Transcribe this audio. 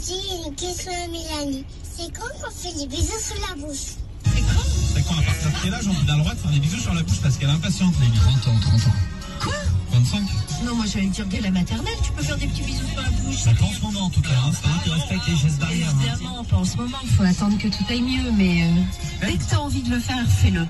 aussi une question à Mélanie. C'est quand qu'on fait des bisous sur la bouche C'est quand C'est quand à partir de quel âge on a le droit de faire des bisous sur la bouche parce qu'elle est impatiente, Lélie 30 ans, 30 ans. Quoi 25 Non, moi j'allais dire dès la maternelle, tu peux faire des petits bisous sur la bouche. Bah, pas en ce moment en tout cas, hein. c'est vrai qui respecte les gestes barrières. hein. Évidemment, pas en ce moment, il faut attendre que tout aille mieux, mais euh, dès que tu as envie de le faire, fais-le.